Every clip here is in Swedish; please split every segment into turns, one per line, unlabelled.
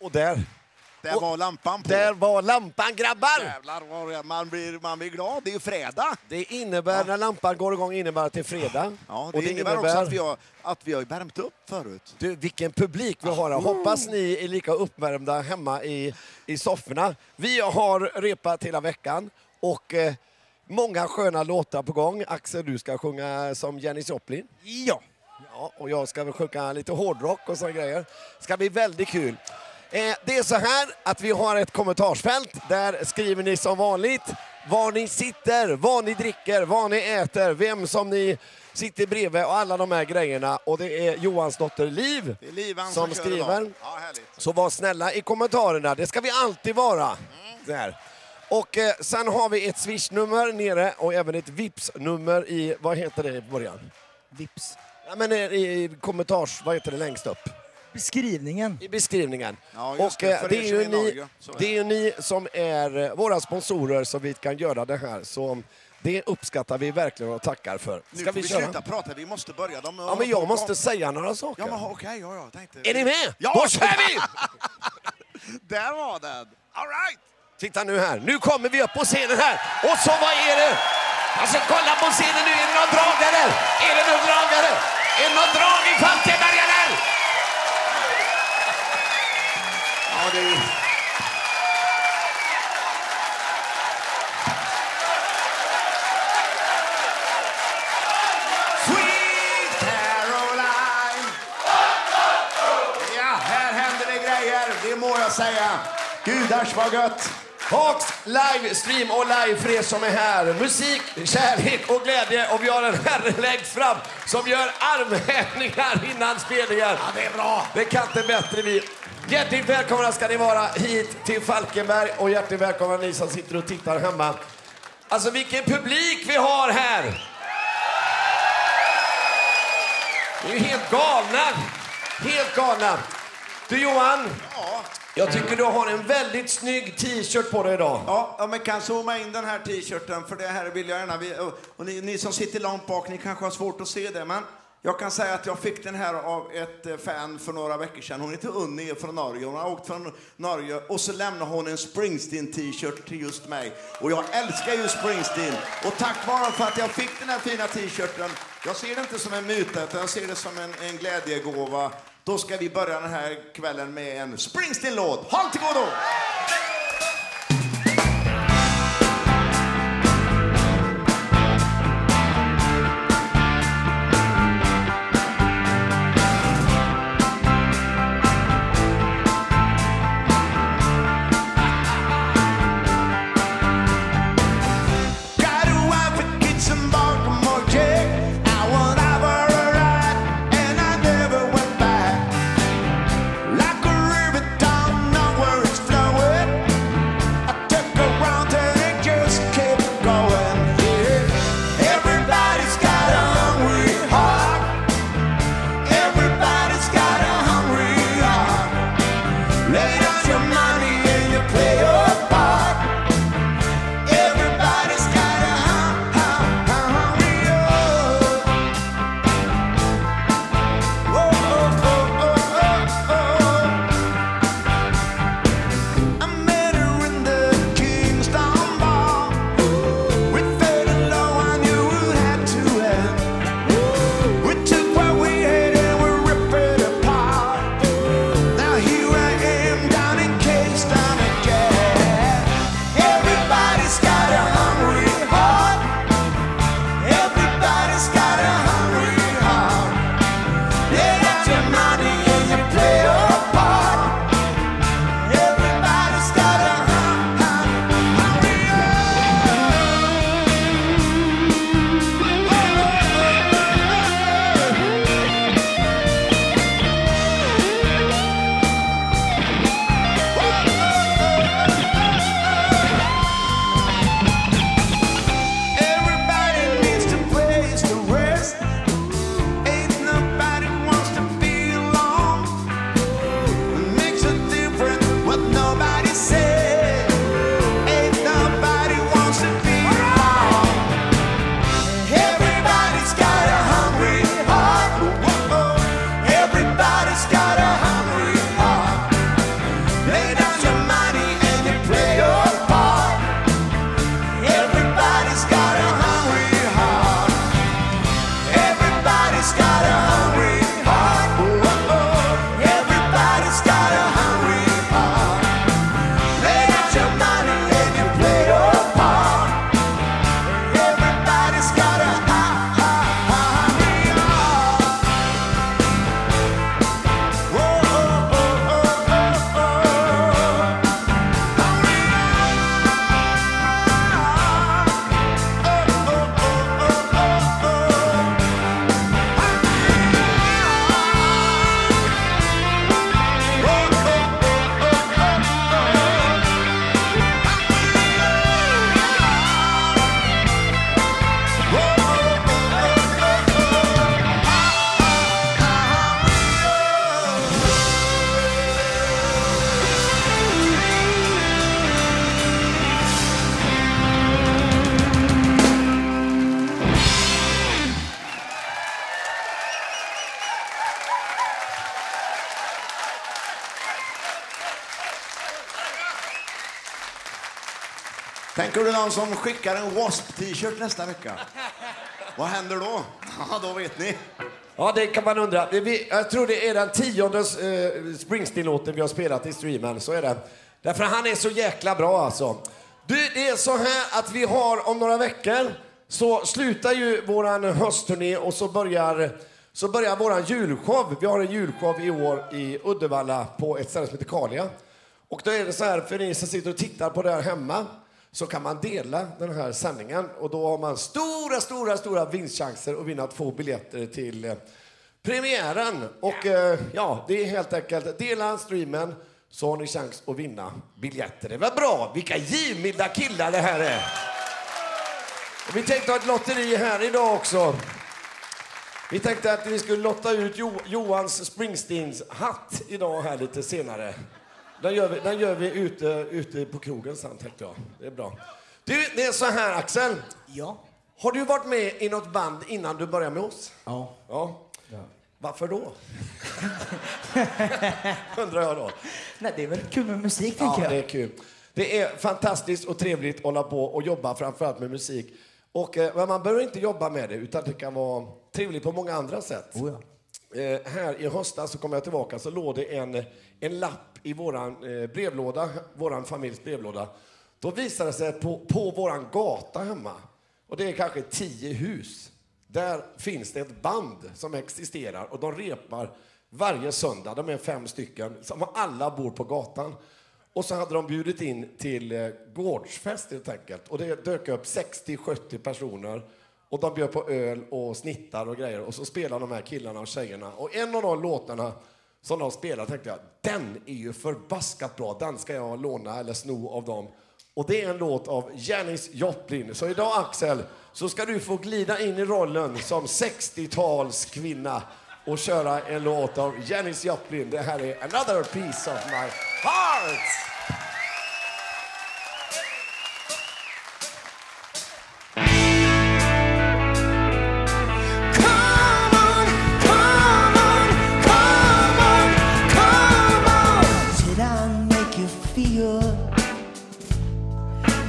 Och där,
Där var lampan på.
där var lampan grabbar!
Jävlar man blir, man blir glad. Det är ju fredag.
Det innebär, när lampan går igång, innebär att det är fredag.
Ja, det,
och
innebär, också att vi, har, att vi har värmt upp förut.
Du, vilken publik vi har här. Hoppas ni är lika uppvärmda hemma i, i sofforna. Vi har repat hela veckan och eh, många sköna låtar på gång. Axel, du ska sjunga som Janis Joplin.
Ja.
Ja, och jag ska väl sjunga lite hårdrock och såna grejer. ska bli väldigt kul. Eh, det är så här att vi har ett kommentarsfält. Där skriver ni som vanligt var ni sitter, vad ni dricker, vad ni äter, vem som ni sitter bredvid och alla de här grejerna. Och det är Johans dotter Liv
Det är Livan
som
kör
skriver.
Ja, härligt.
Så var snälla i kommentarerna, det ska vi alltid vara. Där. Och eh, sen har vi ett swishnummer nere och även ett vips-nummer i, vad heter det i början?
Vips.
Ja, men i, i kommentars, vad heter det längst upp?
Beskrivningen.
I beskrivningen.
Ja,
och
det,
eh, det, är ju
är
ni,
Norge,
det är ju ni som är eh, våra sponsorer så vi kan göra det här. Så det uppskattar vi verkligen och tackar för.
Nu
Ska
får
vi
vi
köra?
sluta prata, vi måste börja. De
Ja, men jag måste säga några saker.
Ja, men okej, ja, ja, tänkte...
Är ni med?
Ja!
Då kör vi!
Där var den! All right!
Titta nu här, nu kommer vi upp på scenen här. Och så vad är det? Alltså kolla på scenen nu, är det någon drag eller? Är det någon drag eller? Är det någon drag i Falkenberg
Det är... Sweet Caroline! Ja, här händer det grejer, det må jag säga. Gudars vad gött!
Hawks livestream och live för er som är här. Musik, kärlek och glädje. Och vi har en herre längst fram som gör armhävningar innan spelningen.
Ja, det är bra.
Det kan inte bättre bli. Hjärtligt välkomna ska ni vara hit till Falkenberg och hjärtligt välkomna ni som sitter och tittar hemma. Alltså vilken publik vi har här! Det är ju helt galna. Helt galna. Du Johan,
Ja.
jag tycker du har en väldigt snygg t-shirt på dig idag.
Ja, ja, men kan zooma in den här t-shirten för det här vill jag gärna... och ni, ni som sitter långt bak, ni kanske har svårt att se det, men jag kan säga att jag fick den här av ett eh, fan för några veckor sedan. Hon heter Unni från Norge. Hon har åkt från Norge och så lämnar hon en Springsteen t-shirt till just mig. Och jag älskar ju Springsteen. Och tack vare för att jag fick den här fina t-shirten, jag ser det inte som en myta utan jag ser det som en, en glädjegåva. Då ska vi börja den här kvällen med en Springsteen-låt. Håll till godo! Som skickar en W.A.S.P. t-shirt nästa vecka? Vad händer då? Ja, då vet ni.
Ja, det kan man undra. Vi, jag tror det är den tionde eh, Springsteen-låten vi har spelat i streamen. Så är det. Därför han är så jäkla bra alltså. Du, det är så här att vi har om några veckor så slutar ju våran höstturné och så börjar, så börjar våran julshow. Vi har en julshow i år i Uddevalla på ett ställe som heter Kalia. Och då är det så här, för ni som sitter och tittar på det här hemma så kan man dela den här sändningen och då har man stora, stora, stora vinstchanser att vinna två biljetter till eh, premiären. Och eh, ja, det är helt enkelt, dela streamen så har ni chans att vinna biljetter. Det var bra! Vilka givmilda killar det här är! Och vi tänkte ha ett lotteri här idag också. Vi tänkte att vi skulle lotta ut jo Johans Springsteens hatt idag här lite senare. Den gör vi, den gör vi ute, ute på krogen sen, tänkte jag. Det är bra. Du, det är så här, Axel.
Ja.
Har du varit med i något band innan du började med oss?
Ja.
Ja. Varför då? Undrar jag då.
Nej, det är väl kul med musik,
Ja,
tänker
det
jag.
är kul. Det är fantastiskt och trevligt att hålla på och jobba framförallt med musik. Och, eh, men man behöver inte jobba med det, utan det kan vara trevligt på många andra sätt.
Oh, ja.
Eh, här i höstas så kom jag tillbaka så låg det en, en lapp i våran eh, brevlåda, våran familjs brevlåda. Då visade det sig att på, på våran gata hemma, och det är kanske tio hus, där finns det ett band som existerar och de repar varje söndag. De är fem stycken, som alla bor på gatan. Och så hade de bjudit in till eh, gårdsfest helt enkelt. Och det dök upp 60-70 personer. Och de bjöd på öl och snittar och grejer. Och så spelade de här killarna och tjejerna. Och en av de låtarna som de spelade tänkte jag, den är ju förbaskat bra. Den ska jag låna eller sno av dem. Och det är en låt av Janis Joplin. Så idag Axel, så ska du få glida in i rollen som 60-talskvinna och köra en låt av Janis Joplin. Det här är Another piece of my heart.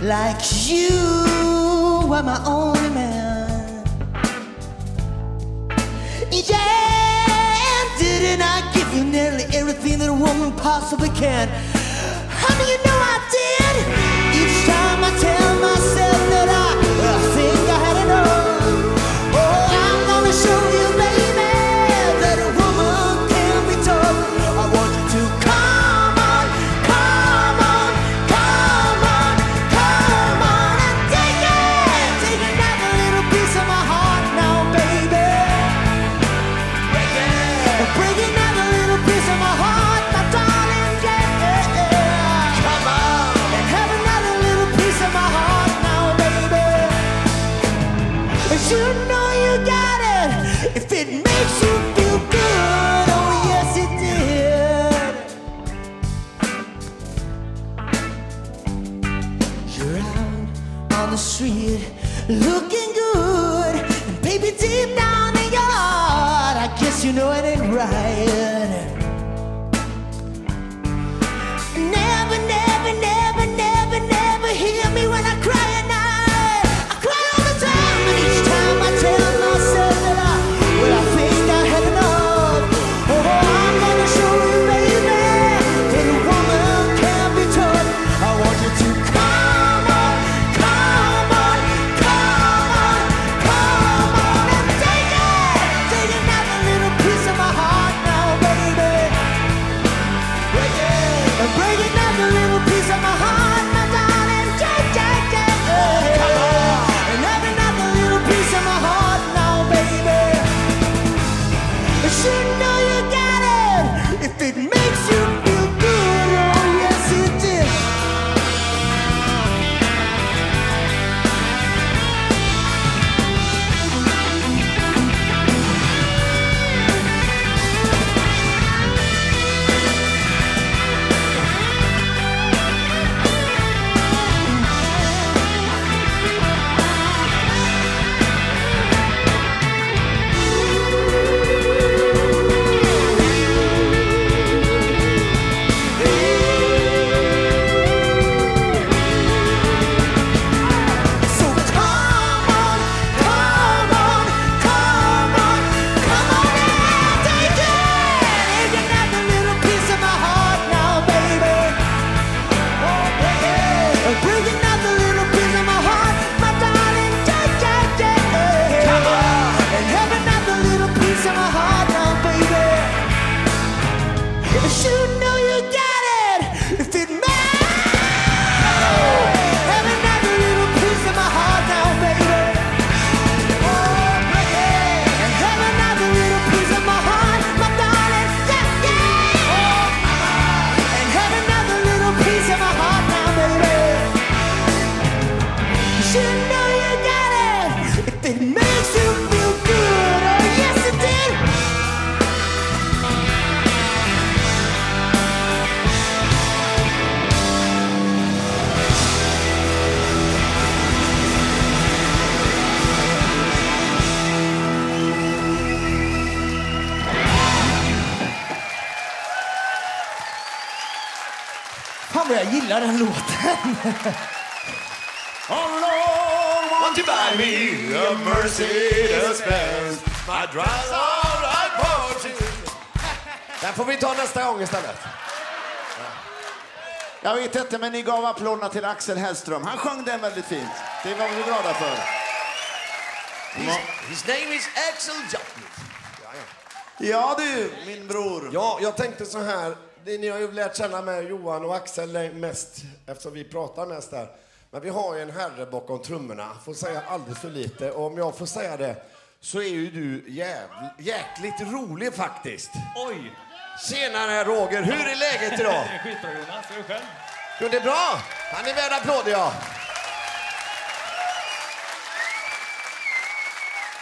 Like you were my only man? Yeah, didn't I give you nearly everything that a woman possibly can? Honey, you know
inte, men ni gav applåderna till Axel Hellström. Han sjöng den väldigt fint. Det var vi glada för.
His, his name is Axel Joplin. Ja, ja.
Ja du, min bror.
ja, jag tänkte så här. Det- Ni har ju lärt känna mig, Johan och Axel mest eftersom vi pratar mest där. Men vi har ju en herre bakom trummorna. Får säga alldeles för lite. Och om jag får säga det så är ju du jävl, jäkligt rolig faktiskt.
Oj!
Tjenare Roger, hur är läget idag?
Det är skitbra Jonas, är du själv?
Är bra. Han är värd applåder, ja.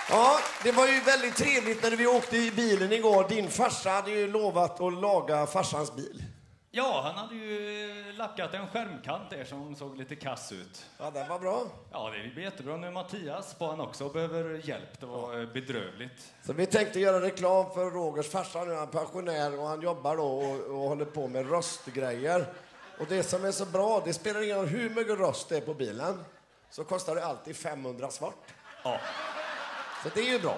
Ja, det var ju väldigt trevligt när vi åkte i bilen igår. Din farsa hade ju lovat att laga farsans bil.
Ja, han hade ju lackat en skärmkant där som såg lite kass ut.
Ja, det var bra.
Ja, det blir jättebra. Nu är Mattias på han också behöver hjälp. Det var eh, bedrövligt.
Så vi tänkte göra reklam för Rogers farsa. Nu är han pensionär och han jobbar då och, och håller på med röstgrejer. Och det som är så bra, det spelar ingen roll hur mycket röst det är på bilen, så kostar det alltid 500 svart.
Ja.
Så det är ju bra.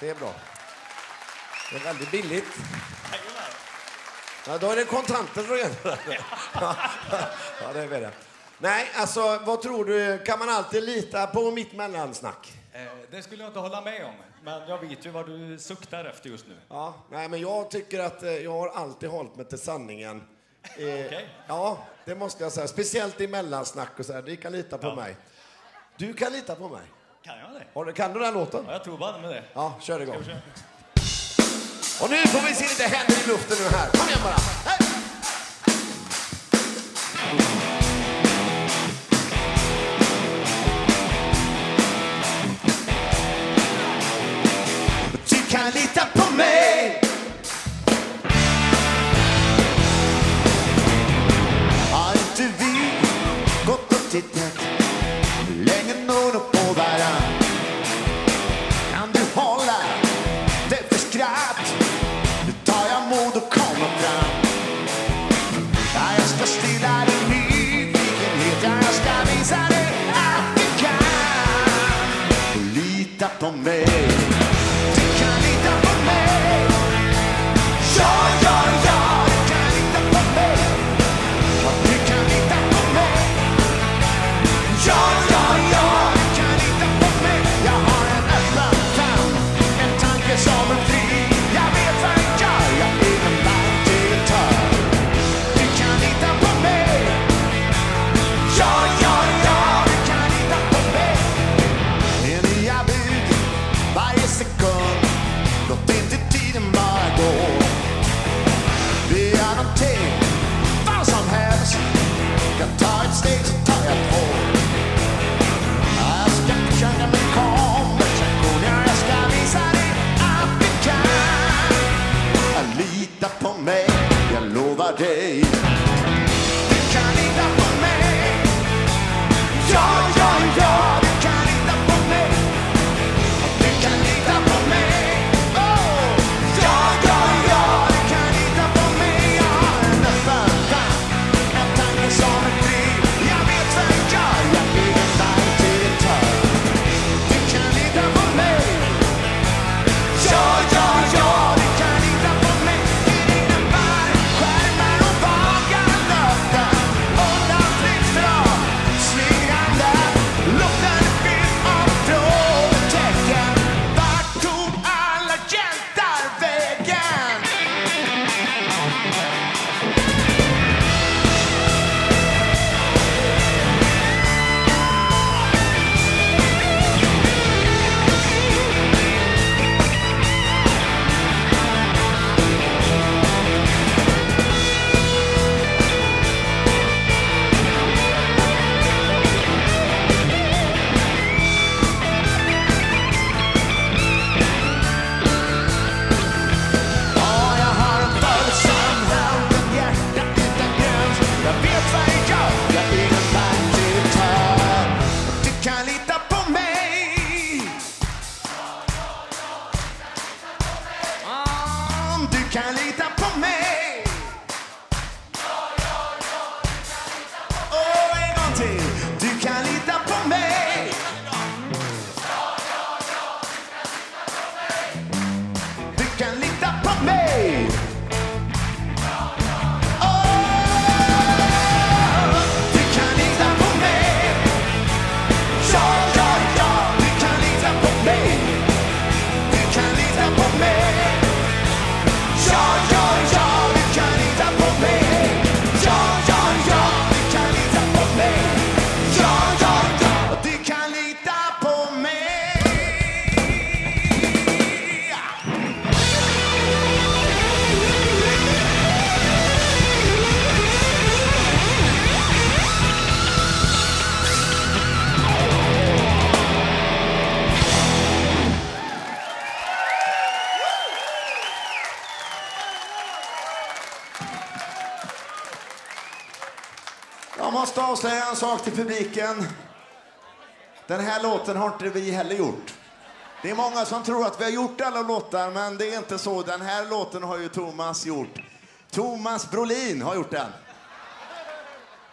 Det är bra. Det är väldigt billigt. Ja, då är det kontanter som gäller. Ja, ja, det är det. Nej, alltså vad tror du? Kan man alltid lita på mitt mellansnack?
Eh, Det skulle jag inte hålla med om, men jag vet ju vad du suktar efter just nu.
Ja, nej, men jag tycker att eh, jag har alltid hållit mig till sanningen. Eh,
Okej.
Ja, det måste jag säga. Speciellt i mellansnack och så här. Ni kan lita på
Ja.
mig. Du kan lita på mig.
Kan jag det?
Har du, kan du den låten?
Ja, jag tror bara med det.
Ja, kör igång. Och nu får vi se lite händer i luften nu här. Kom igen bara! Hej!
Gått och en sak till publiken. Den här låten har inte vi heller gjort. Det är många som tror att vi har gjort alla låtar, men det är inte så. Den här låten har ju Thomas gjort. Thomas Brolin har gjort den.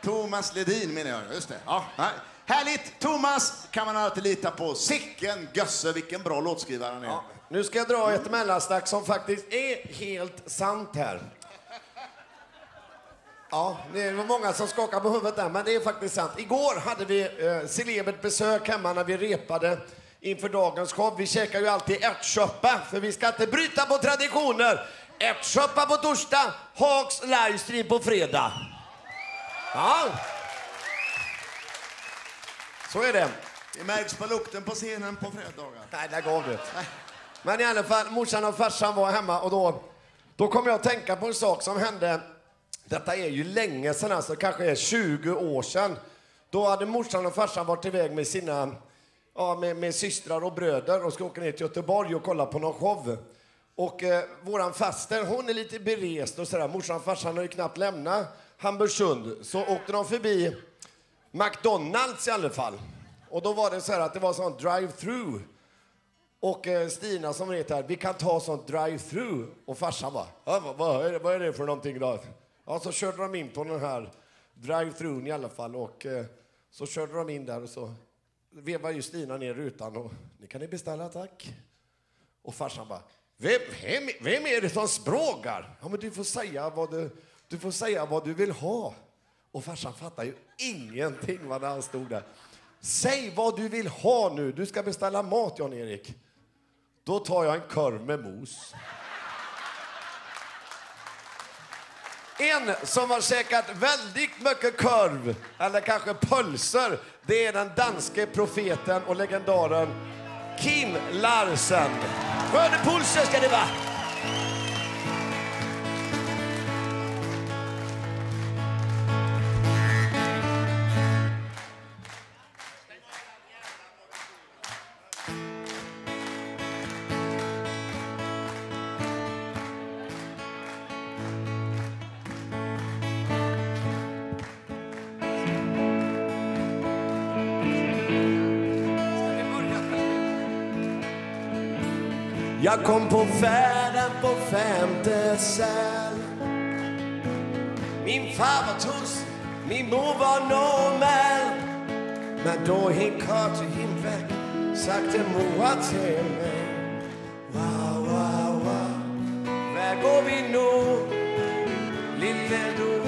Thomas Ledin menar jag. Just det. Ja, nej. Härligt! Thomas kan man alltid lita på. Sicken gösse, vilken bra låtskrivare han är.
Ja, nu ska jag dra ett mellansnack som faktiskt är helt sant här. Ja, det var många som skakade på huvudet där, men det är faktiskt sant. Igår hade vi eh, celebert besök hemma när vi repade inför dagens show. Vi käkar ju alltid ärtsoppa, för vi ska inte bryta på traditioner. Ärtsoppa på torsdag, Hags livestream på fredag. Ja. Så är det.
Det märks på lukten på scenen på fredagar.
Nej, där gav du. Men i alla fall, morsan och farsan var hemma och då, då kom jag att tänka på en sak som hände. Detta är ju länge sedan, alltså kanske är 20 år sedan. Då hade morsan och farsan varit iväg med sina ja, med, med systrar och bröder och skulle åka ner till Göteborg och kolla på någon show. Och eh, våran faster, hon är lite berest och sådär. Morsan och farsan har ju knappt lämnat Hamburgsund. Så åkte de förbi McDonalds i alla fall. Och då var det så här att det var sån drive-through. Och eh, Stina som vet här, vi kan ta sånt drive-through. Och farsan bara, ja, vad, vad, är det, vad är det för någonting då? Ja, så körde de in på den här drive-thrun i alla fall. Och eh, så körde de in där och så vevade ju Stina ner rutan och, ni kan ni beställa tack. Och farsan bara, vem, vem, vem är det som språgar? Ja, men du får säga vad du, du får säga vad du vill ha. Och farsan fattar ju ingenting vad han stod där. Säg vad du vill ha nu. Du ska beställa mat, Jan-Erik. Då tar jag en korv med mos. En som har käkat väldigt mycket korv, eller kanske pölser, det är den danske profeten och legendaren Kim Larsen. Skördepulser ska det vara! Jag kom på färden på femte säl Min far var tuss, min mor var normal. Men då gick kar till himlen sagte mor till mig. Wow, wow, wow Var går vi nu, lille du?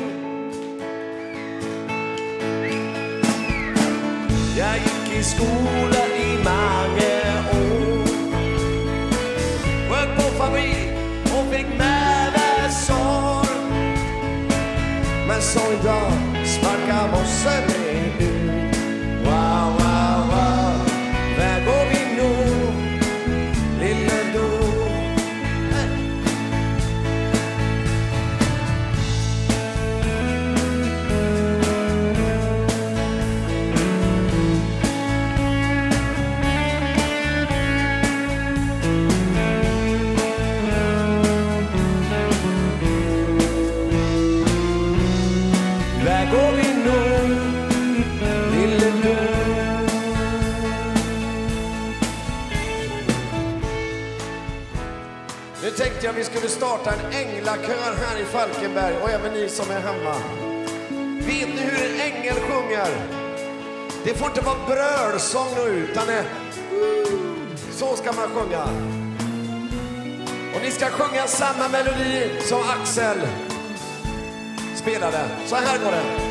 Jag gick i skola i många Men så idag sparkar mossen starta en änglakör här i Falkenberg och även ni som är hemma. Vet ni hur en ängel sjunger? Det får inte vara brölsång nu, utan det... Så ska man sjunga. Och ni ska sjunga samma melodi som Axel spelade. Så här går det.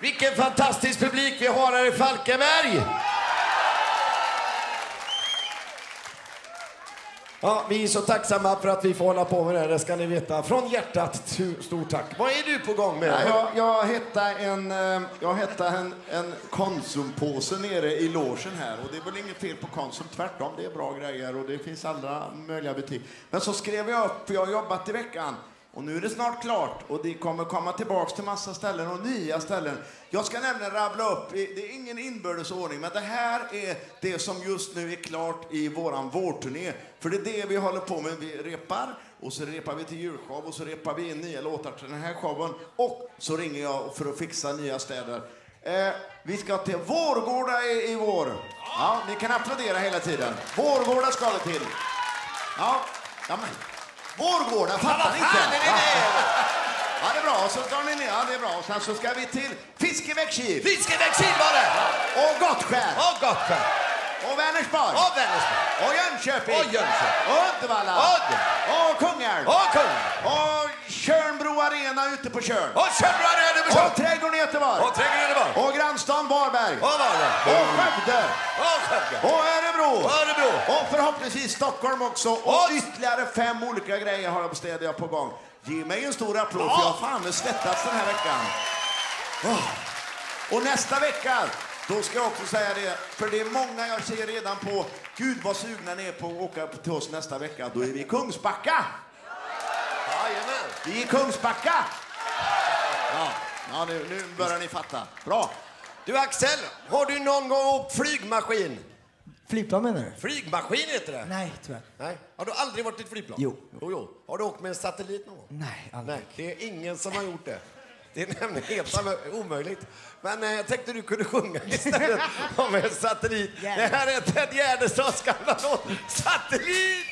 Vilken fantastisk publik vi har här i Falkenberg! Ja, vi är så tacksamma för att vi får hålla på med det här, det ska ni veta. Från hjärtat, stort tack. Vad är du på gång med?
Ja, jag, jag hittade en, eh, jag hittade en, en Konsumpåse nere i logen här och det är väl inget fel på Konsum, tvärtom. Det är bra grejer och det finns andra möjliga butiker. Men så skrev jag upp, för jag har jobbat i veckan och nu är det snart klart och det kommer komma tillbaks till massa ställen och nya ställen. Jag ska nämligen rabbla upp, det är ingen inbördes ordning, men det här är det som just nu är klart i våran vårturné. För det är det vi håller på med. Vi repar och så repar vi till julshow och så repar vi in nya låtar till den här showen och så ringer jag för att fixa nya städer. Eh, vi ska till Vårgårda i, i vår. Ja, ni kan applådera hela tiden. Vårgårda ska vi till. Ja, ja men. Vårgårda, fattar ni inte? Ja. ja, det är bra. Så tar ni ner. Ja, det är bra. Och sen så ska vi till Fiskebäckskil
Fiskebäckskil var det!
och Gottskär
Och Gottskär!
Och Vänersborg
Och Vänersborg!
och Jönköping
Och Jönköping.
och Uddevalla
Och
och Kungälv
Och Kungälv!
och Tjörnbro Arena ute på Tjörn
Och Tjörnbröder är det
och
försök!
Trädgården i Göteborg
Och Trädgården det bara!
och Grannstan Varberg
Och Varberg!
och Skövde
Och Skövde!
och Örebro
Och Örebro!
och förhoppningsvis Stockholm också och
Och-
ytterligare fem olika grejer har jag på jag på gång. Ge mig en stor applåd
Ja.
för jag har fan svettats den här veckan. Och nästa vecka, då ska jag också säga det, för det är många jag ser redan på, gud vad sugna ni är på att åka till oss nästa vecka. Då är vi i Kungsbacka.
Jajamän!
Vi är i Kungsbacka. Ja, ja nu, nu börjar ni fatta. Bra.
Du Axel, har du någon gång åkt flygmaskin?
Flygplan menar du?
Flygmaskin heter det?
Nej, tyvärr.
Nej. Har du aldrig varit i ett flygplan?
Jo.
jo, jo. Har du åkt med en satellit någon gång?
Nej, aldrig.
Nej, det är ingen som har gjort det. Det är nämligen helt omöjligt. Men eh, jag tänkte du kunde sjunga istället om en satellit.
Gärna.
Det här är Ted Gärdestads gamla låt, Satellit!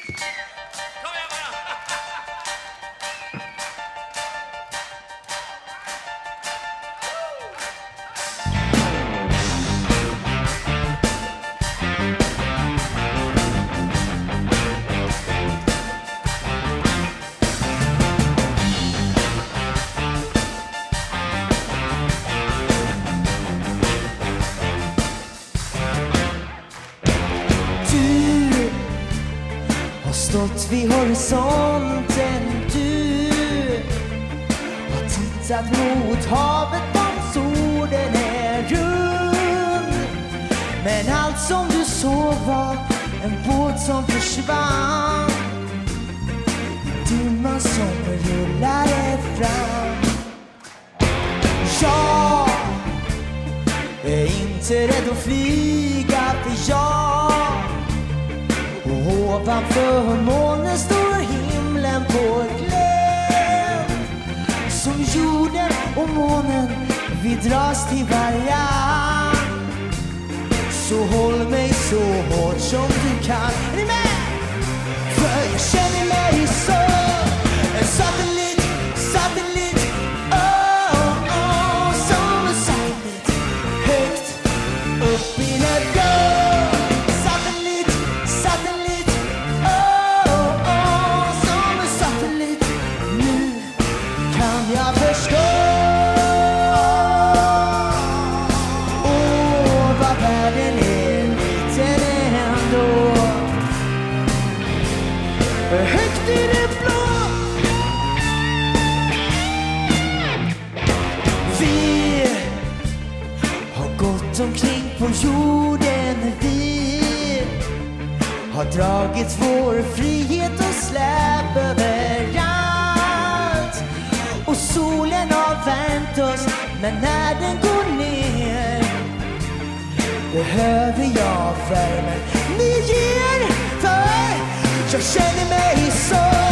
Horisonten Du. Har tittat mot havet om solen är rund. Men allt som du såg var en båt som försvann. Dimman som rullade fram. Jag är inte rädd att flyga för jag ovanför månen står himlen på glänt Som jorden och månen, vi dras till varann Så håll mig så hårt som du kan Är ni med? För jag känner mig som jorden vi har dragit vår frihet och släp överallt. Och solen har värmt oss, men när den går ner behöver jag värmen ni ger. För jag känner mig
så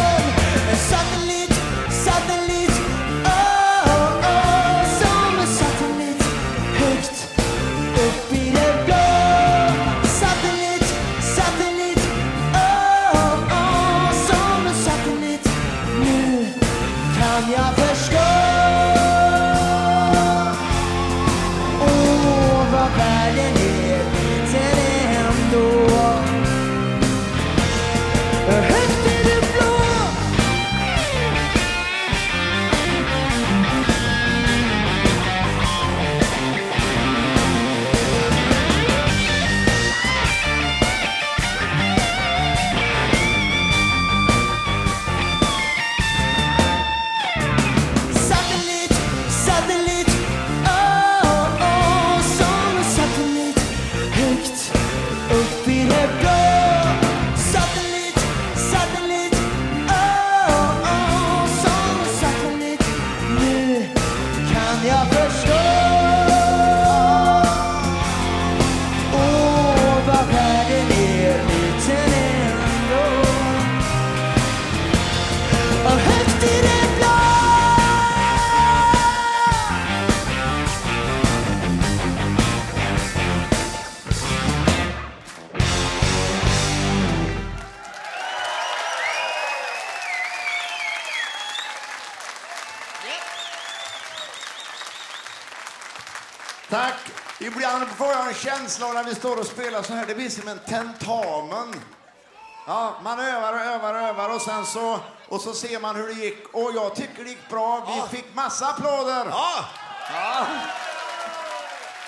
vi står och spelar så här, det blir som en tentamen. Ja, man övar och övar och övar och sen så, och så ser man hur det gick. Och jag tycker det gick bra. Vi
Ja.
fick massa applåder.
Ja!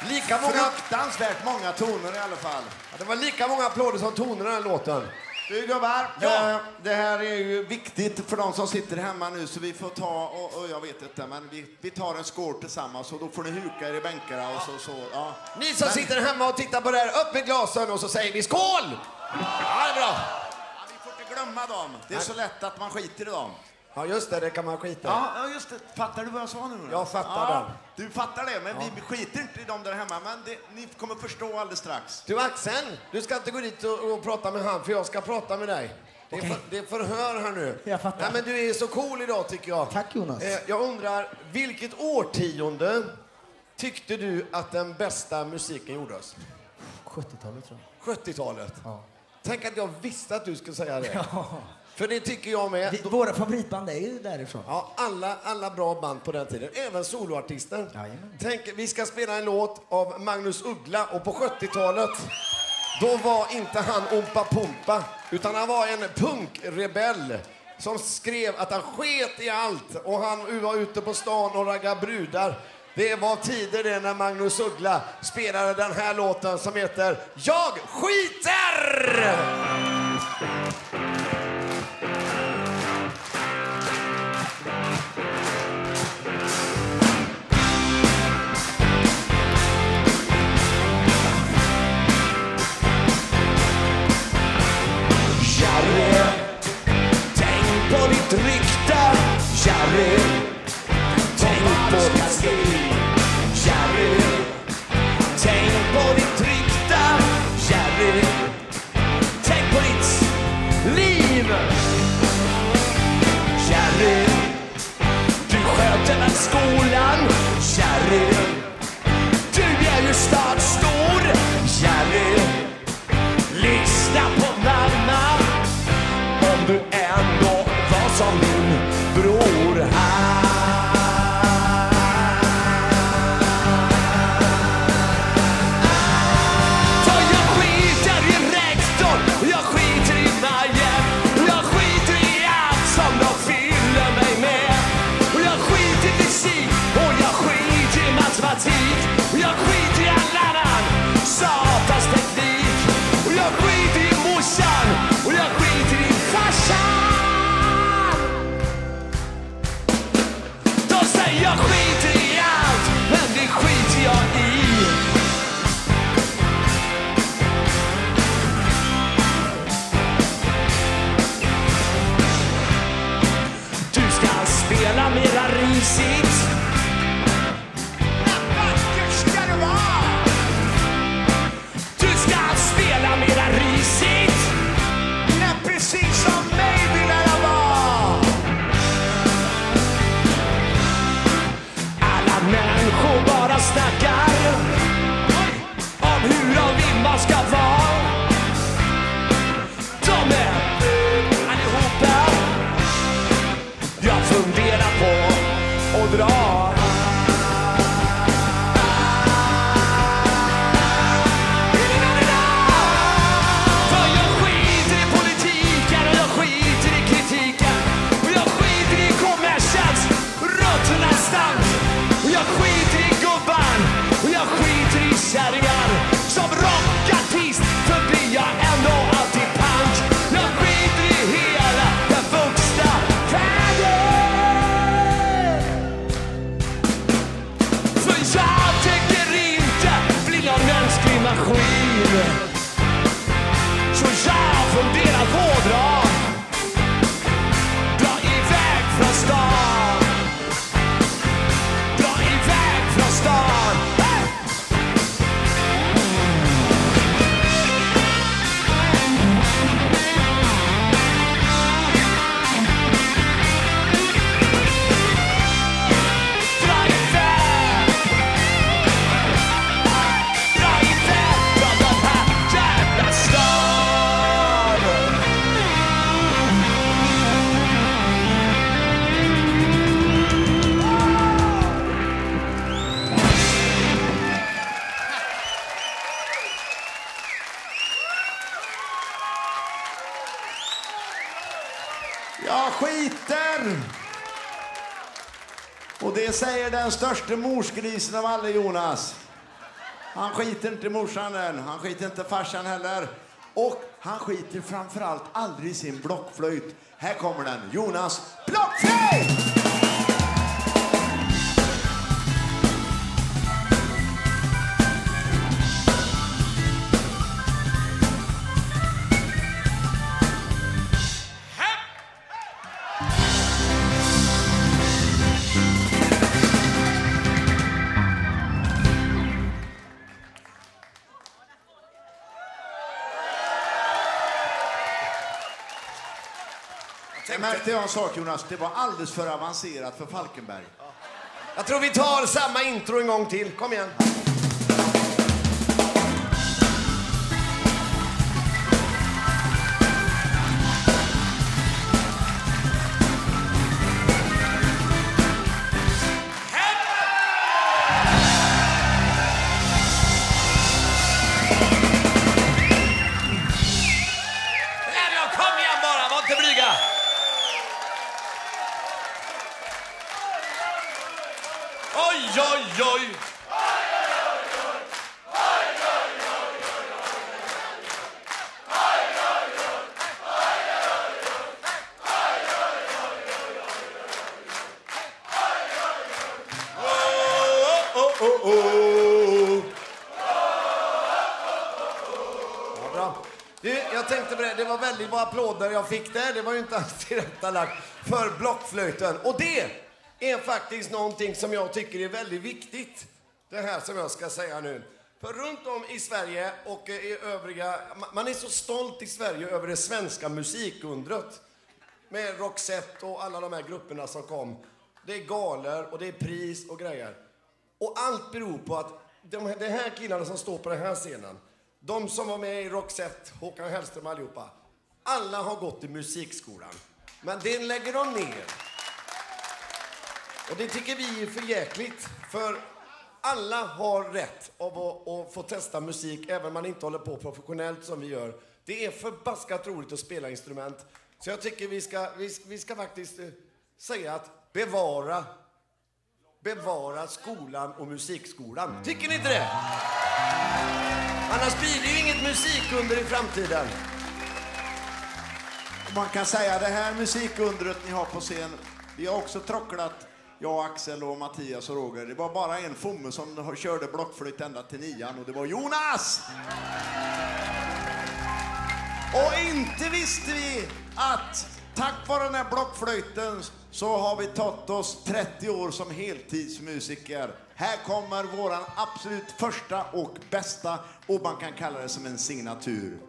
Lika många,
Fruktansvärt många toner i alla fall.
det var lika många applåder som toner i den här låten.
Du gubbar,
Ja.
eh, det här är ju viktigt för de som sitter hemma nu så vi får ta, och, och jag vet inte, men vi, vi tar en skål tillsammans och då får ni huka er i bänkarna och så, så ja.
Ni som
Men-
sitter hemma och tittar på det här, upp med glasen och så säger vi skål! Ja, det är bra.
Ja, vi får inte glömma dem. Det är så lätt att man skiter i dem.
Ja, just det, det kan man skita i.
Ja, ja, just det. Fattar du vad jag sa nu? då?
Jag fattar
ja, Du fattar det, men vi skiter inte i dem där hemma. Men det, ni kommer förstå alldeles strax.
Du Axel, du ska inte gå dit och, och prata med han, för jag ska prata med dig. Det är,
Okej.
för, det är förhör här nu.
Jag fattar.
Nej, men du är så cool idag tycker jag.
Tack, Jonas.
Eh, jag undrar, vilket årtionde tyckte du att den bästa musiken gjordes?
70-talet tror jag.
70-talet?
Ja.
Tänk att jag visste att du skulle säga det. För det tycker jag med.
Vi, våra favoritband är ju därifrån.
Ja, alla, alla bra band på den tiden, även soloartister.
Jajamän.
Tänk, vi ska spela en låt av Magnus Uggla och på 70-talet då var inte han Ompa Pumpa utan han var en punkrebell som skrev att han sket i allt och han var ute på stan och raggade brudar. Det var tider det när Magnus Uggla spelade den här låten som heter Jag skiter! Tänk är
den största morsgrisen av alla, Jonas. Han skiter inte i morsan än, han skiter inte i farsan heller. Och han skiter framförallt aldrig i sin blockflöjt. Här kommer den, Jonas blockflöjt! Jag jag en sak Jonas, det var alldeles för avancerat för Falkenberg.
Jag tror vi tar samma intro en gång till. Kom igen. Applåder jag fick där. Det var ju inte alls tillrättalagt för blockflöjten. Och det är faktiskt någonting som jag tycker är väldigt viktigt. Det här som jag ska säga nu. För runt om i Sverige och i övriga... Man är så stolt i Sverige över det svenska musikundret. Med Roxette och alla de här grupperna som kom. Det är galer och det är pris och grejer. Och allt beror på att de, här- de här killarna som står på den här scenen, de som var med i Roxette, Håkan Hellström allihopa, alla har gått i musikskolan. Men den lägger de ner. Och det tycker vi är för jäkligt. För alla har rätt av att, att få testa musik, även om man inte håller på professionellt som vi gör. Det är förbaskat roligt att spela instrument. Så jag tycker vi ska, vi, vi ska faktiskt eh, säga att bevara, bevara skolan och musikskolan. Tycker ni inte det? Annars blir det ju inget musikunder i framtiden.
Man kan säga det här musikundret ni har på scen, vi har också trocklat, jag, Axel och Mattias och Roger. Det var bara en fomme som körde blockflöjt ända till nian och det var Jonas! Och inte visste vi att tack vare den här blockflöjten så har vi tagit oss 30 år som heltidsmusiker. Här kommer våran absolut första och bästa och man kan kalla det som en signatur.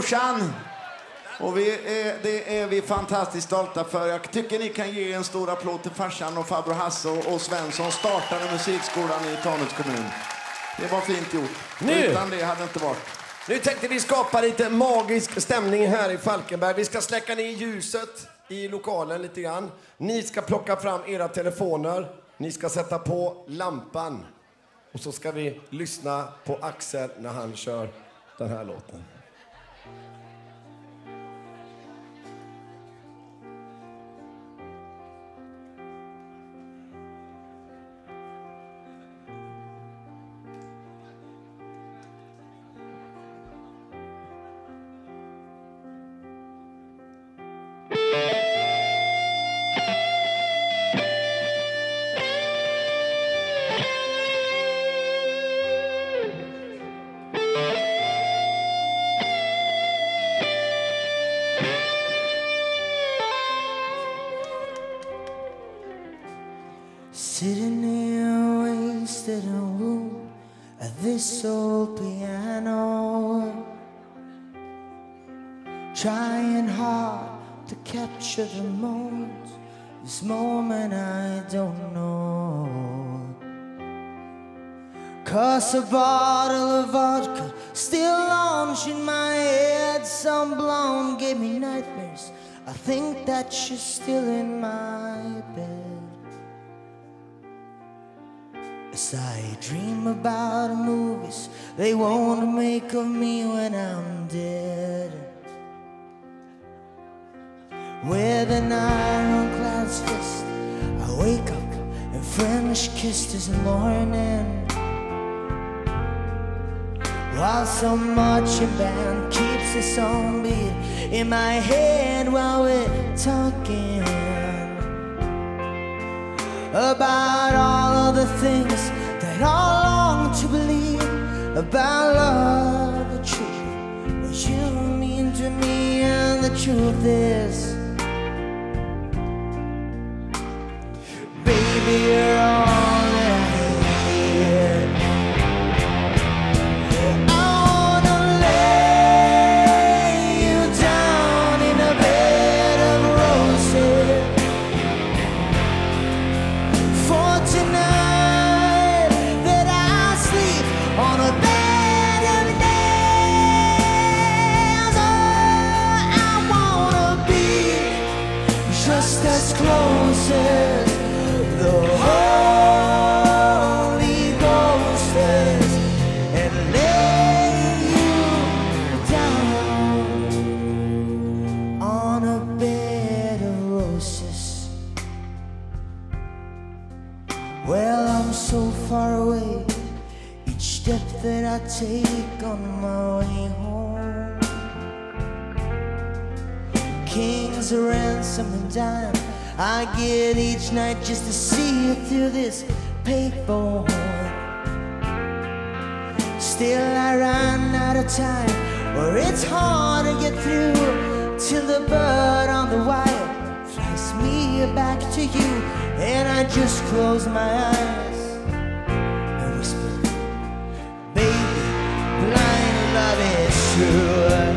Brorsan. Och vi är, det är vi fantastiskt stolta för. Jag tycker ni kan ge en stor applåd till farsan och farbror Hasse och, och Sven som startade musikskolan i Tanums kommun. Det var fint gjort.
Nu.
Utan det hade det inte varit.
Nu tänkte vi skapa lite magisk stämning här i Falkenberg. Vi ska släcka ner ljuset i lokalen lite grann. Ni ska plocka fram era telefoner. Ni ska sätta på lampan. Och så ska vi lyssna på Axel när han kör den här låten.
Cause a bottle of vodka still launched in my head. Some blonde gave me nightmares. I think that she's still in my bed. As I dream about movies they won't make of me when I'm dead. With an ironclad fist, I wake up and French kissed this morning. While some marching band keeps a song beat in my head while we're talking about all of the things that I long to believe about love, the truth, what you mean to me, and the truth is, baby, you're all take on my way home. King's ransom and dime. I get each night just to see you through this paper. Still, I run out of time, or it's hard to get through till the bird on the wire flies me back to you, and I just close my eyes is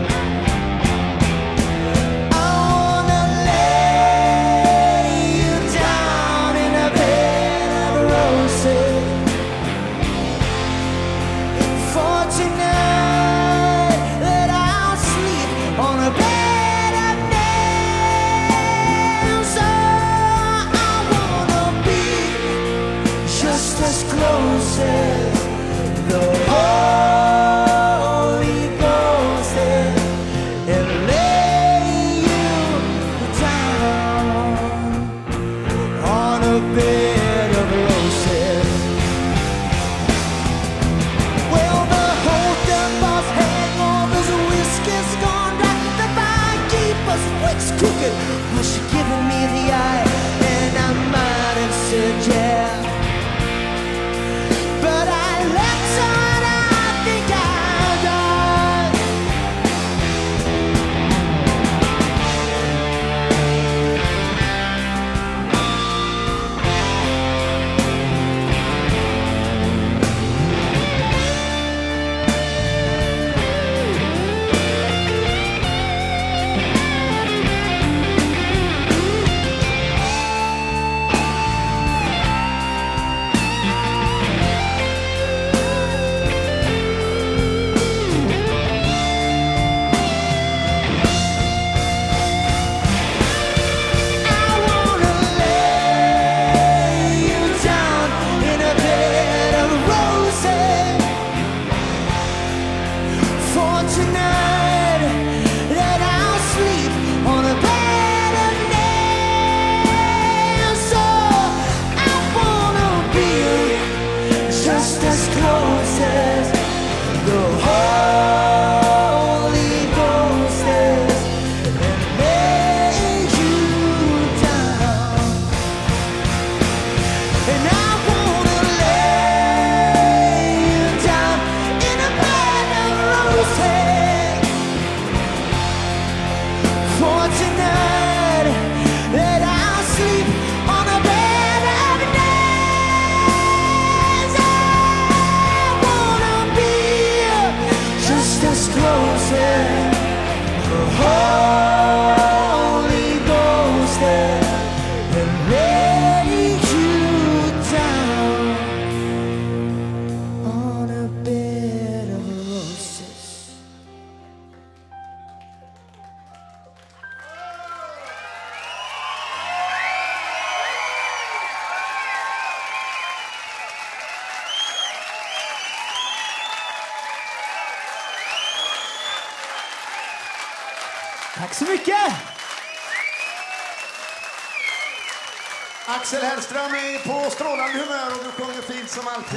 meu peito.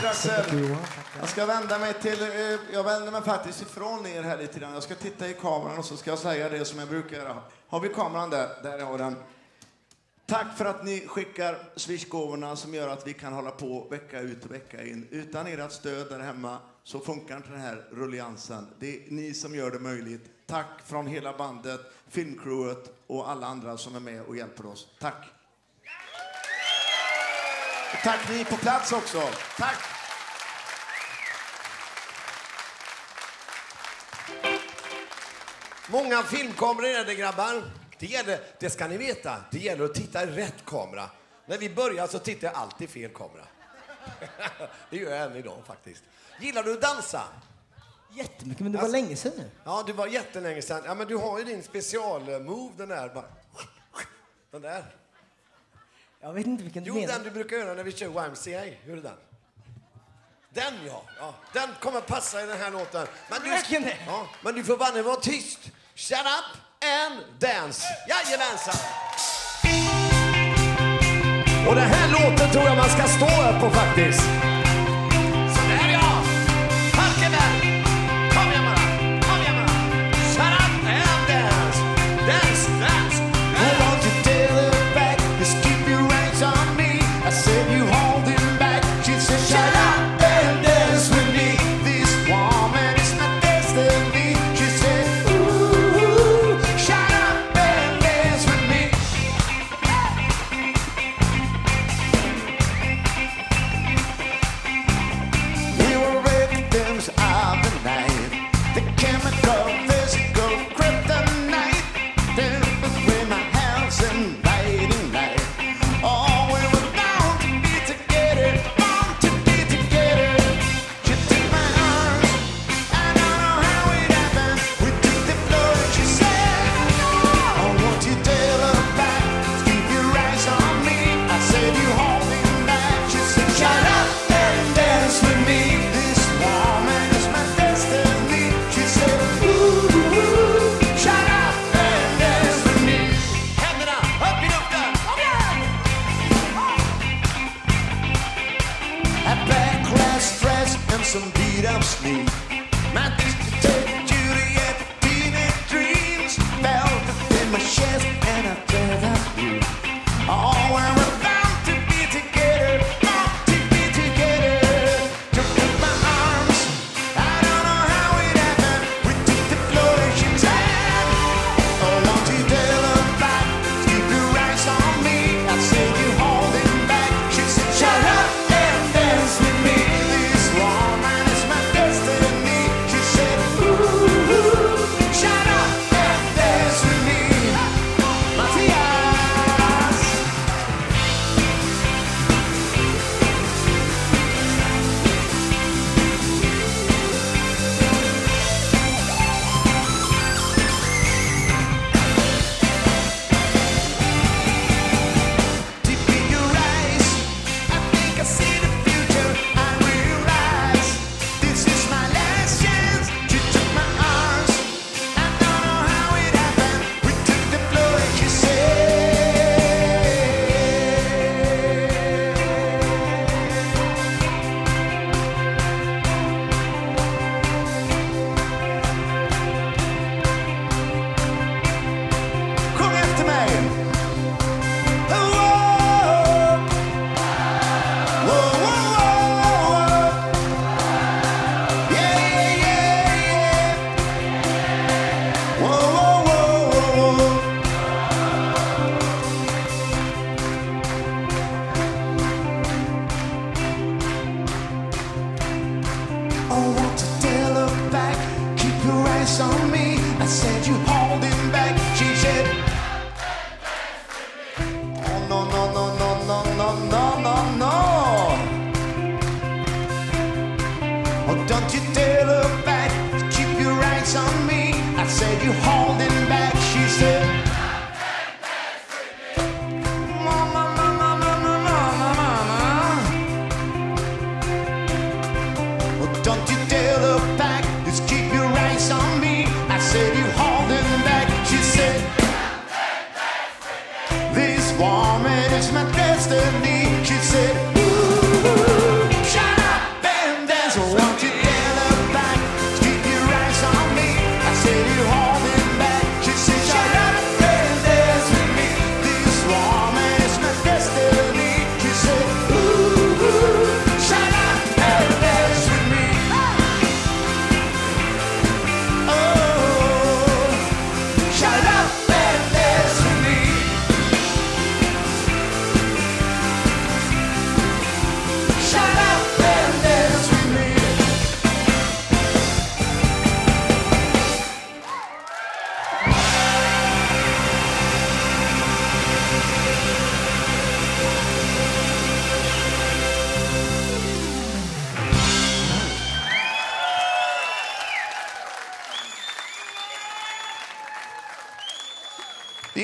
Axel. Jag ska vända mig till, eh, jag vänder mig faktiskt ifrån er här lite grann. Jag ska titta i kameran och så ska jag säga det som jag brukar göra. Har vi kameran där? Där har den. Tack för att ni skickar swishgåvorna som gör att vi kan hålla på vecka ut och vecka in. Utan ert stöd där hemma så funkar inte den här rulliansen. Det är ni som gör det möjligt. Tack från hela bandet, filmcrewet och alla andra som är med och hjälper oss. Tack! Tack ni på plats också. Tack!
Många filmkameror är det grabbar. Det, gäller, det ska ni veta, det gäller att titta i rätt kamera. När vi börjar så tittar jag alltid fel kamera. det gör jag även idag faktiskt. Gillar du att dansa?
Jättemycket, men det var
Alltså-
länge sedan nu.
Ja, det var jättelänge sedan. Ja, men du har ju din specialmove, den där. Den där.
Jag vet inte vilken du
Jo,
menar.
den du brukar göra när vi kör YMCA. Hur är den? Den ja. ja. Den kommer passa i den här låten. Men du, ja, men du får banne vara tyst. Shut up and dance. Jajamensan! Och den här låten tror jag man ska stå upp på faktiskt.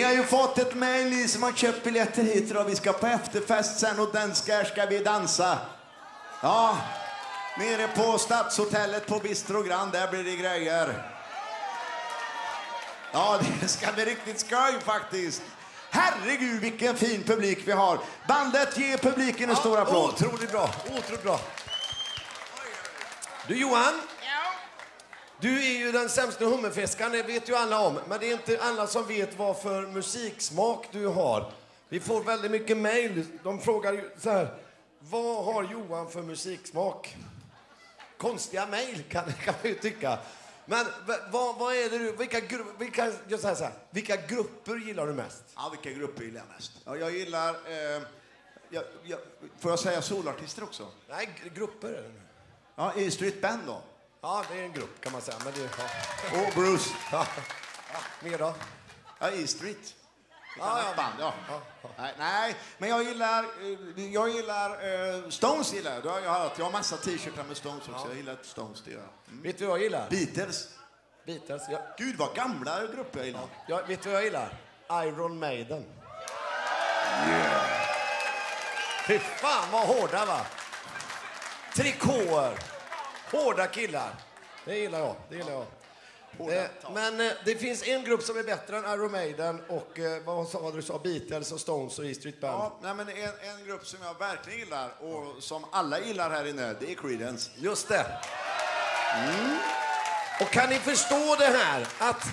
Vi har ju fått ett mejl, ni som har köpt biljetter hit idag. Vi ska på efterfest sen och den ska, ska vi dansa. Ja, nere på Stadshotellet på Bistro Grand, där blir det grejer. Ja, det ska bli riktigt skoj faktiskt. Herregud vilken fin publik vi har. Bandet, ge publiken en stor applåd.
Otroligt bra, otroligt bra. Du Johan, du är ju den sämsta hummerfiskaren, det vet ju alla om. Men det är inte alla som vet vad för musiksmak du har. Vi får väldigt mycket mejl. De frågar ju så här, vad har Johan för musiksmak? Konstiga mejl kan, kan man ju tycka. Men vad, vad är det du, vilka, vilka, jag säger så här, vilka grupper gillar du mest?
Ja, vilka grupper gillar jag mest? Ja, jag gillar... Eh, jag, jag, får jag säga solartister också?
Nej, grupper.
Ja, E Street Band då.
Ja, det är en grupp kan man säga. Men det, ja.
Och Bruce.
Ja. Mer då?
Ja, E Street. Ett
Ja,
annat
ja.
band, ja. Nej, nej, men jag gillar, eh, jag gillar eh, Stones. Gillar jag. Det har jag, jag har massa t-shirtar med Stones också. Jag gillar Stones. Det gör jag.
Vet du vad jag gillar?
Beatles.
Beatles. Ja.
Gud, vad gamla grupper jag gillar.
Ja, vet du vad jag gillar? Iron Maiden. Fy fan vad hårda va? Trikåer. Hårda killar. Det gillar jag. Det gillar jag. Eh, men eh, det finns en grupp som är bättre än Iron Maiden och eh, vad sa du sa? Beatles och Stones och E Street Band.
Ja, nej, men en, en grupp som jag verkligen gillar och som alla gillar här inne, det är Creedence.
Just det. Och kan ni förstå det här att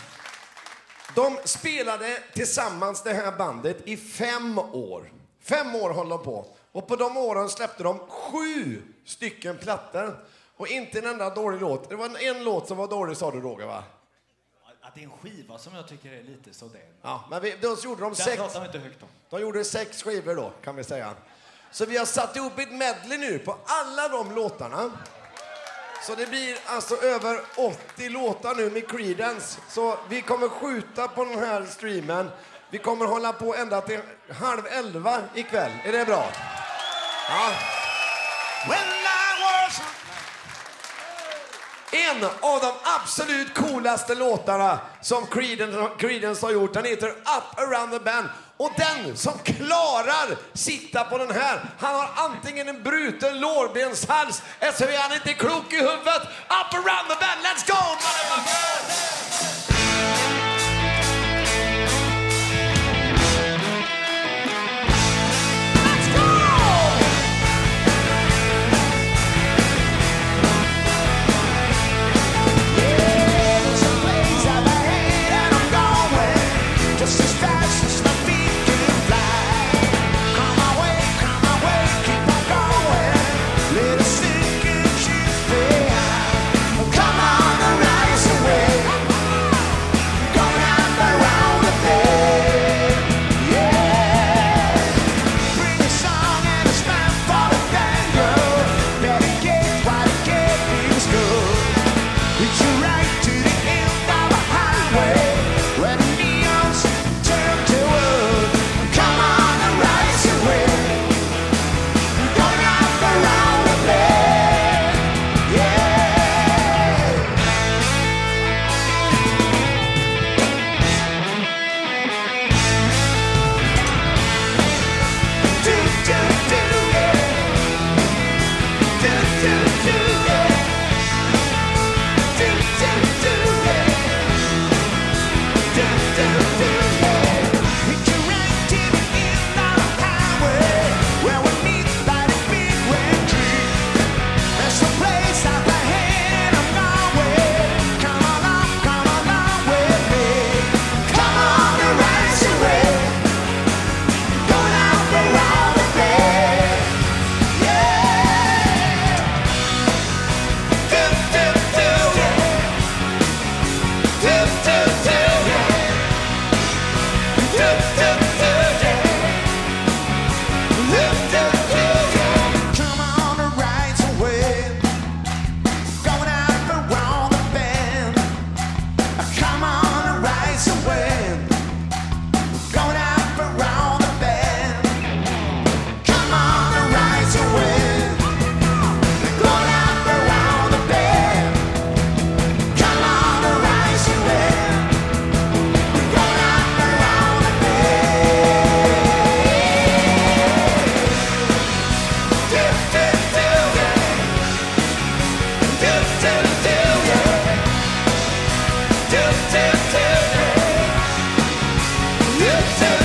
de spelade tillsammans det här bandet i fem år. Fem år höll de på. Och på de åren släppte de sju stycken plattor. Och inte en enda dålig låt. Det var en, en låt som var dålig sa du Roger va?
Att det är en skiva som jag tycker är lite sådär.
Ja, men vi, då gjorde de
Den
sex,
pratar vi inte högt om.
de gjorde sex skivor då kan vi säga. Så vi har satt ihop ett medley nu på alla de låtarna. Så det blir alltså över 80 låtar nu med Creedence. Så vi kommer skjuta på den här streamen. Vi kommer hålla på ända till halv elva ikväll. Är det bra? Ja. En av de absolut coolaste låtarna som Creedence, Creedence har gjort, den heter Up around the band. Och den som klarar sitta på den här, han har antingen en bruten lårbenshals eller så är han inte klok i huvudet. Up around the band! let's go Six, six.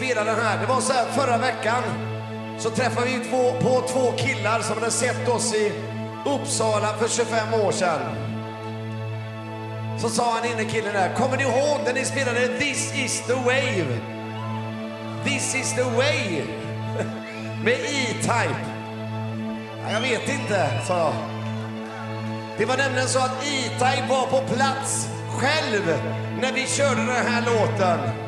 Vi den här. Det var så här förra veckan så träffade vi två, på två killar som hade sett oss i Uppsala för 25 år sedan. Så sa han inne killen där, kommer ni ihåg när ni spelade This is the wave? This is the way med E-Type. Jag vet inte, sa jag. Det var nämligen så att E-Type var på plats själv när vi körde den här låten.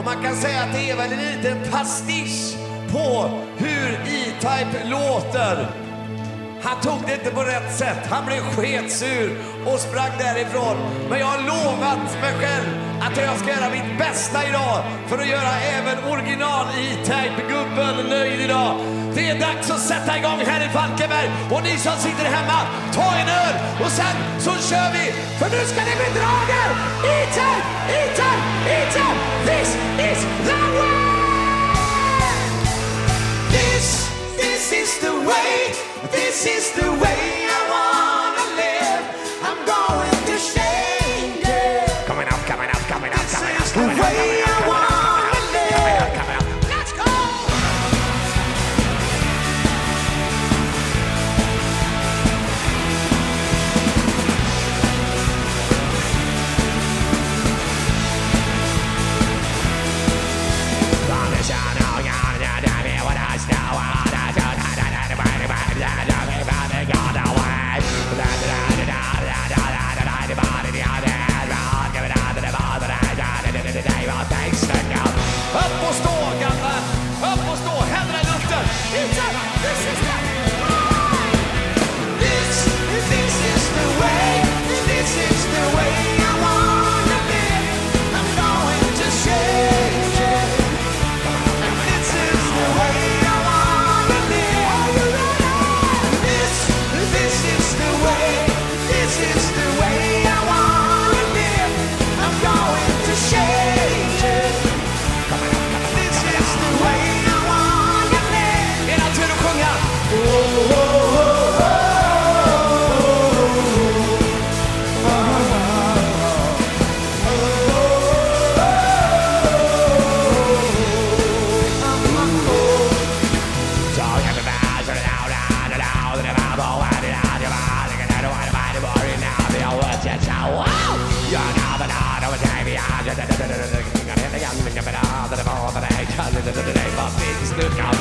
Och man kan säga att det är väl en liten pastisch på hur E-Type låter. Han tog det inte på rätt sätt. Han blev sketsur och sprang därifrån. Men jag har lovat mig själv att jag ska göra mitt bästa idag för att göra även original E-Type-gubben nöjd idag. Det är dags att sätta igång här i Falkenberg. Och ni som sitter hemma, ta en öl och sen så kör vi. För nu ska det bli drager! E-Type, E-Type, E-Type! This is the way!
This, this is the way, this is the way
Det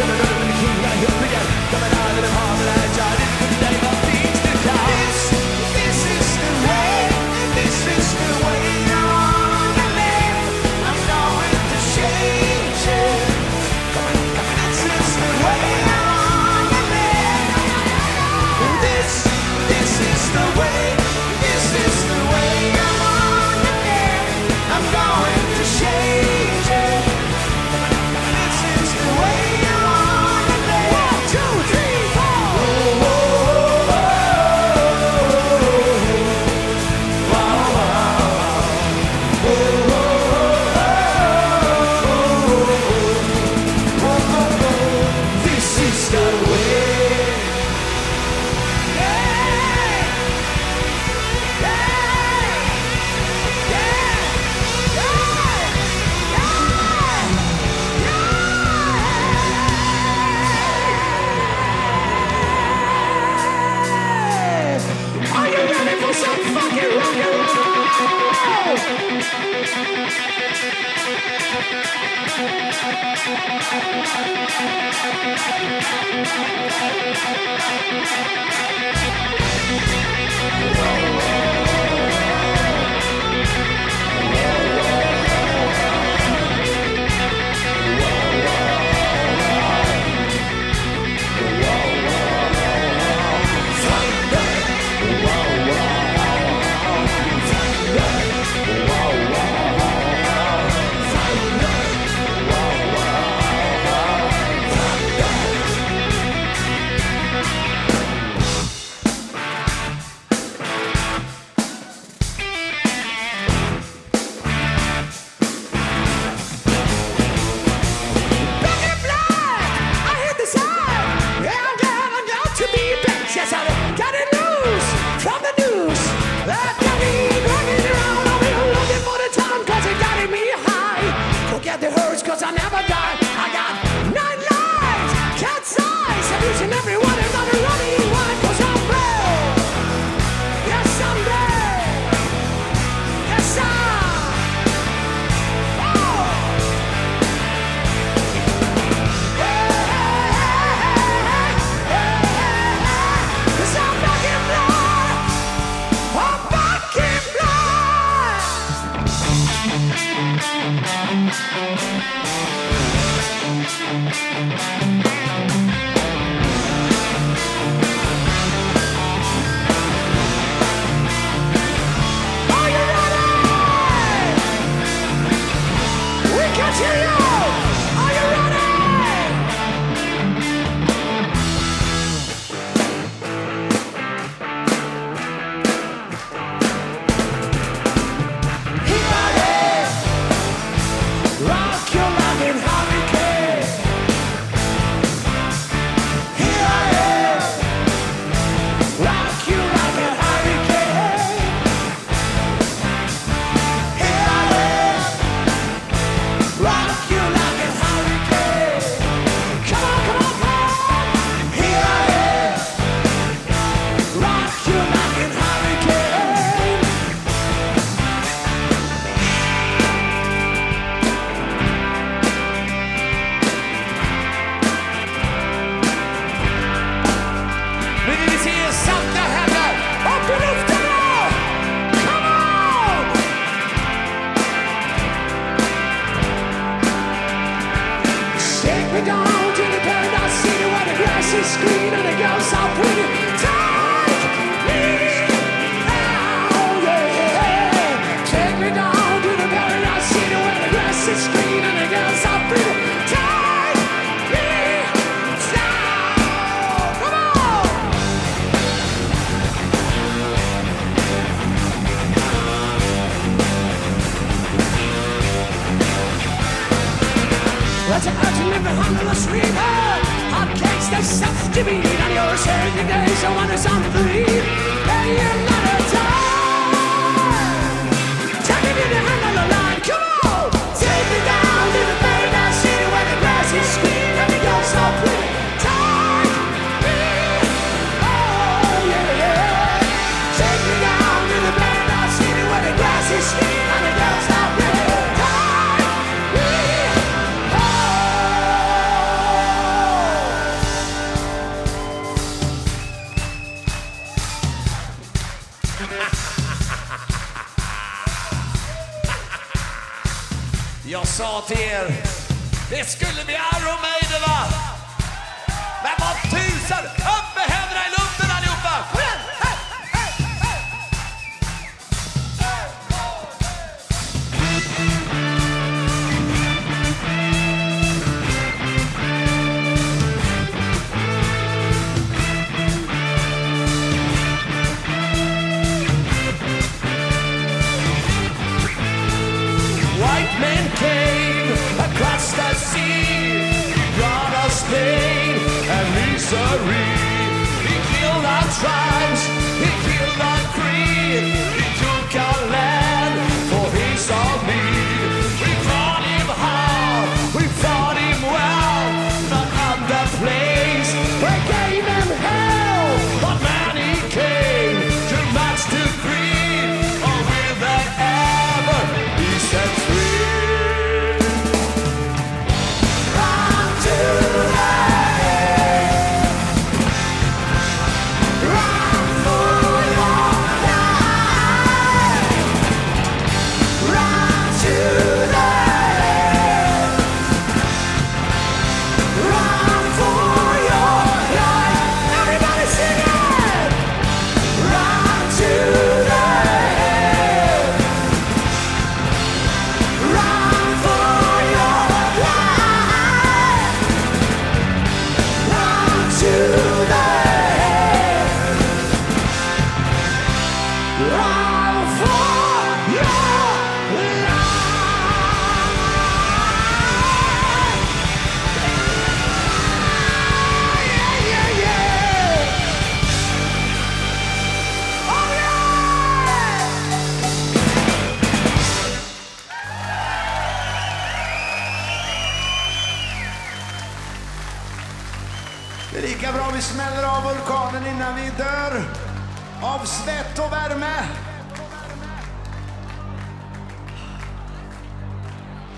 Send another
Jag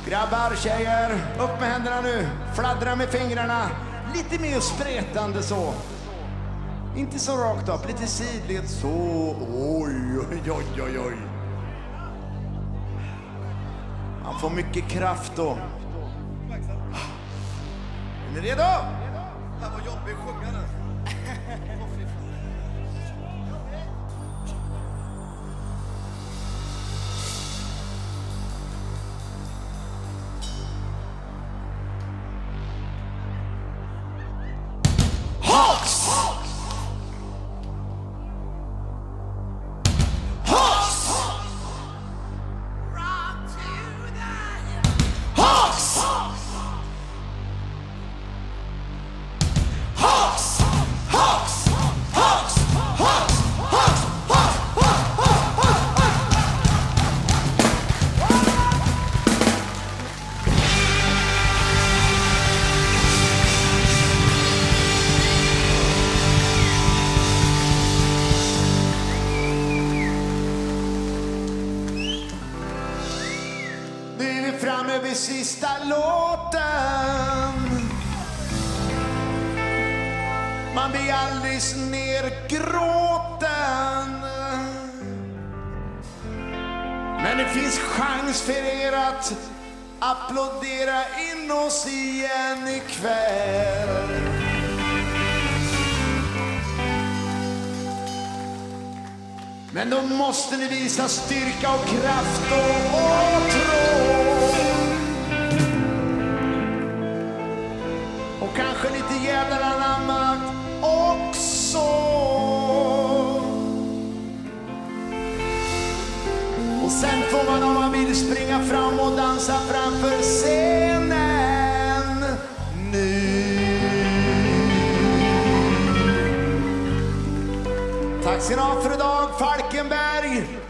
Grabbar, tjejer, upp med händerna nu. Fladdra med fingrarna. Lite mer spretande så. Inte så rakt upp, lite sidled så. Oj, oj, oj, oj, oj. Man får mycket kraft då. Är ni redo?
Vad jobbig sjunga den.
Applådera in oss igen ikväll. Men då måste ni visa styrka och kraft och, åtrå. tro. Och kanske lite jävlar anamma också. Vill springa fram och dansa framför scenen. Nu. Tack ska ni ha för idag, Falkenberg.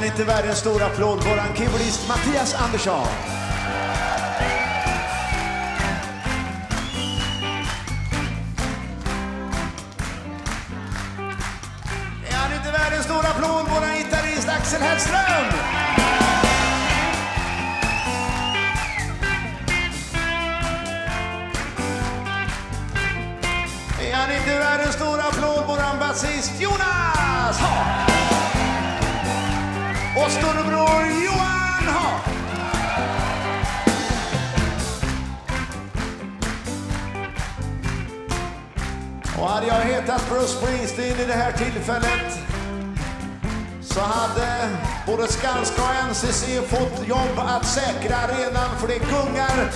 Är han inte värd en stor applåd, våran keyboardist Mattias Andersson? Jobb att säkra arenan för det gungar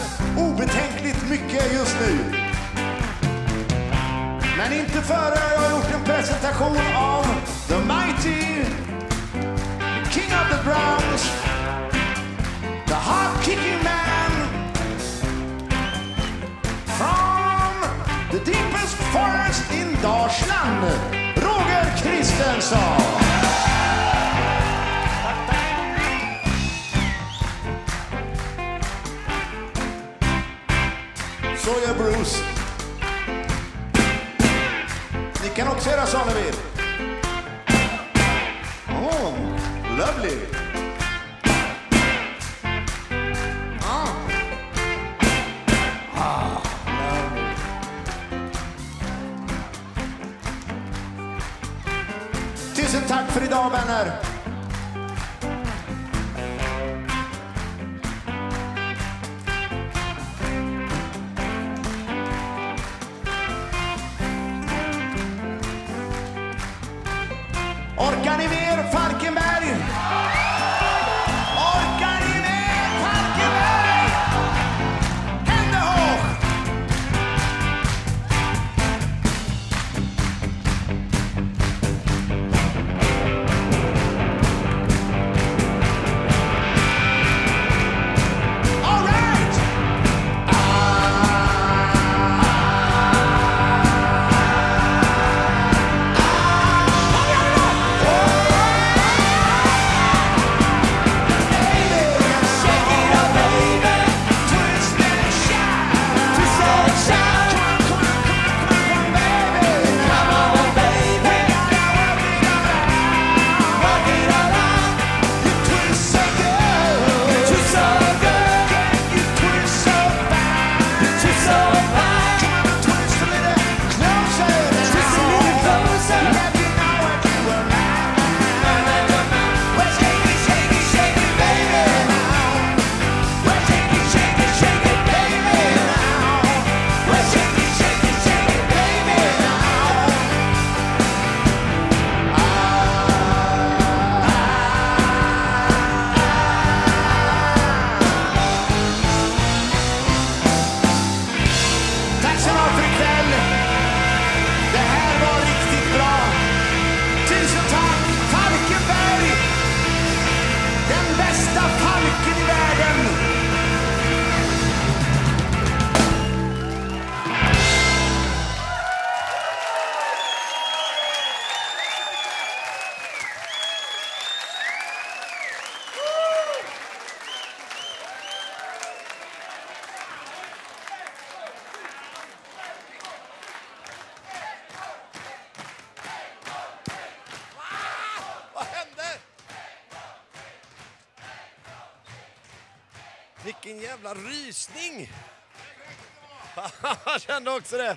Också det.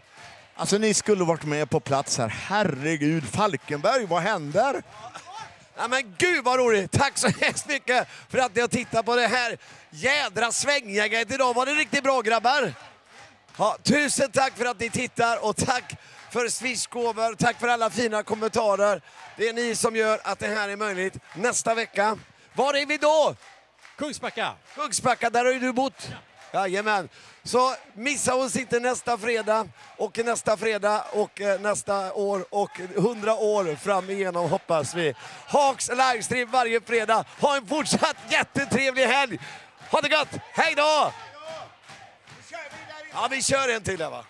Alltså ni skulle varit med på plats här. Herregud, Falkenberg, vad händer?
Ja, men gud vad roligt! Tack så hemskt mycket för att ni har tittat på det här jädra svänggänget idag. Var det riktigt bra grabbar? Ja, tusen tack för att ni tittar och tack för swishgåvor. Tack för alla fina kommentarer. Det är ni som gör att det här är möjligt. Nästa vecka, var är vi då?
Kungsbacka.
Kungsbacka, där har ju du bott. Jajamän. Så missa oss inte nästa fredag och nästa fredag och eh, nästa år och hundra år fram igenom hoppas vi. Haks livestream varje fredag. Ha en fortsatt jättetrevlig helg. Ha det gott. Hej då! Ja, vi kör en till här va.